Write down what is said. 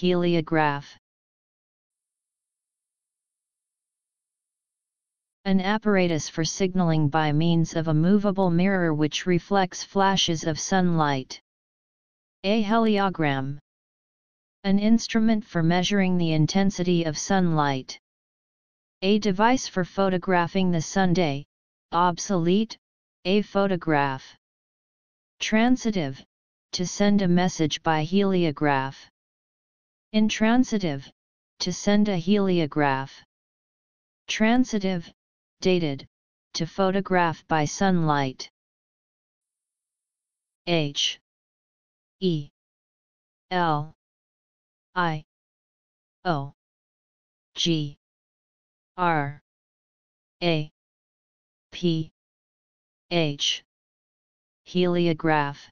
heliograph. An apparatus for signaling by means of a movable mirror which reflects flashes of sunlight. A heliogram. An instrument for measuring the intensity of sunlight. A device for photographing the sunday, obsolete, a photograph. Transitive, to send a message by heliograph. Intransitive, to send a heliograph. Transitive, dated, to photograph by sunlight. H. E. L. I. O. G. R. A. P. H. Heliograph